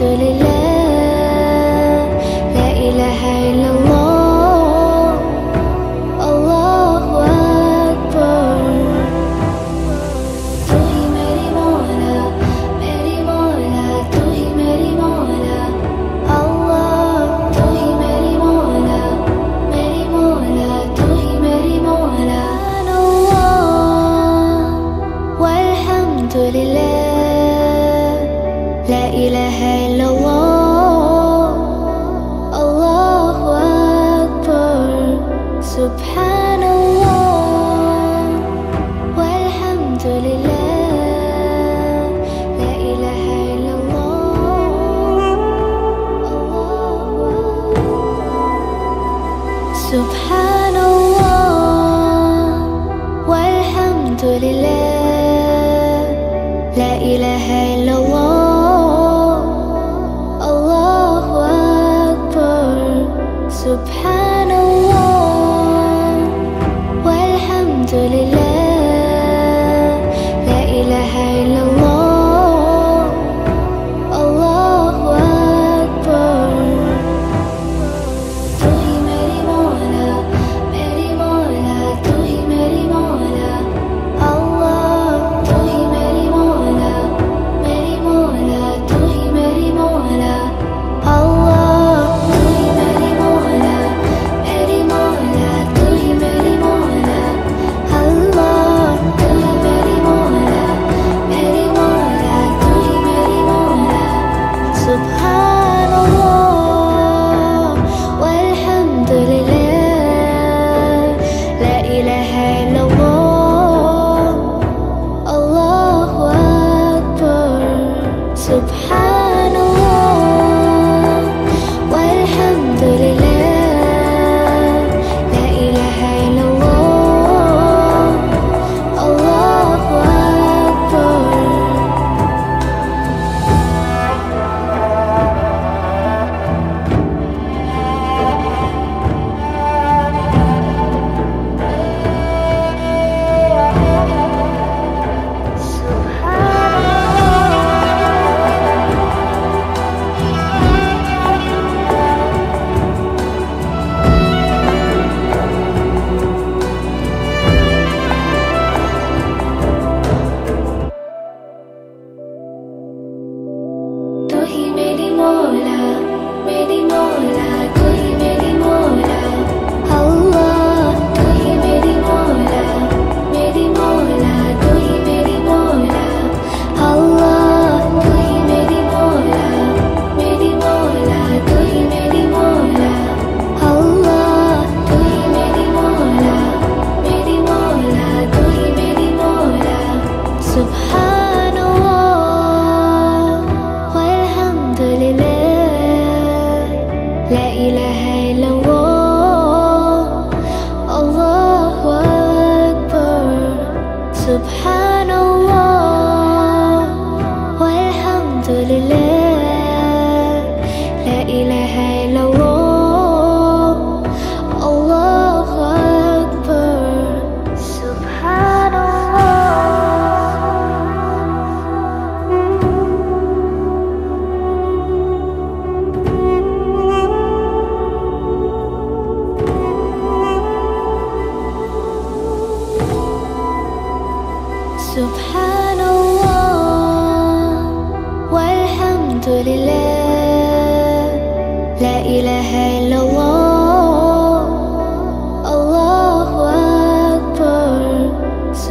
الحمد لله سبحان الله والحمد لله. لا إله إلا الله. الله سبحان الله والحمد لله. لا إله إلا anymore. subhanallah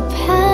the past.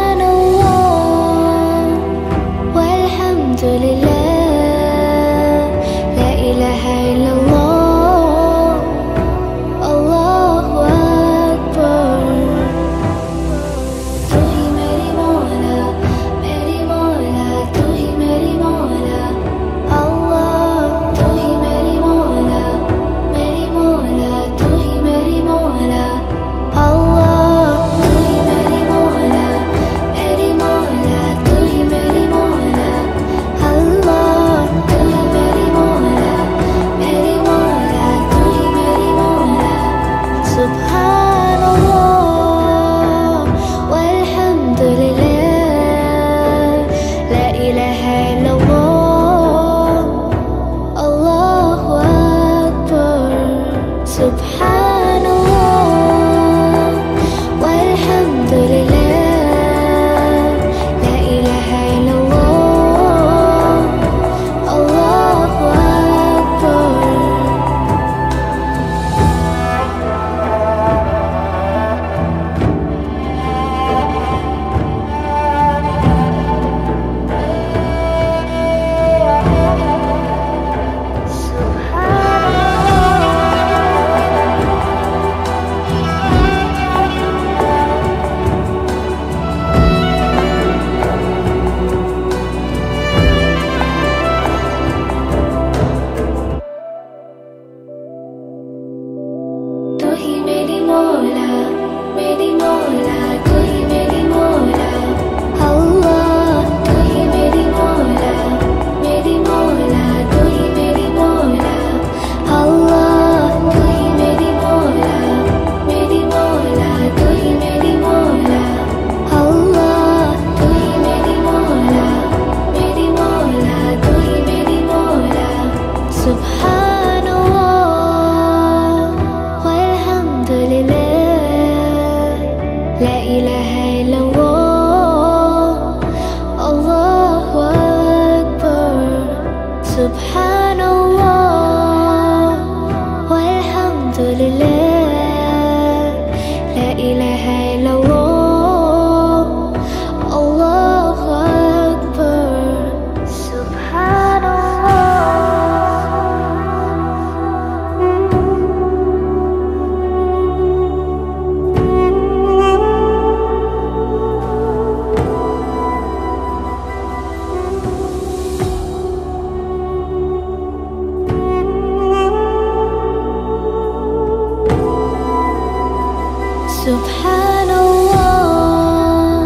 سبحان الله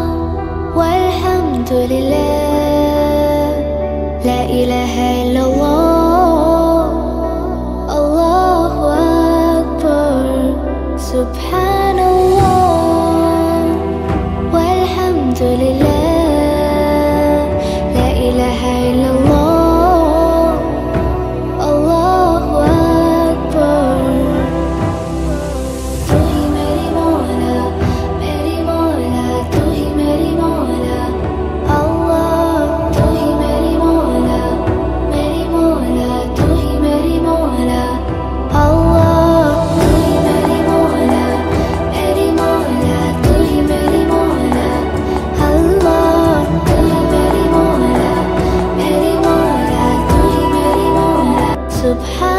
والحمد لله. لا إله إلا الله. الله أكبر. سبحان الله والحمد لله. the past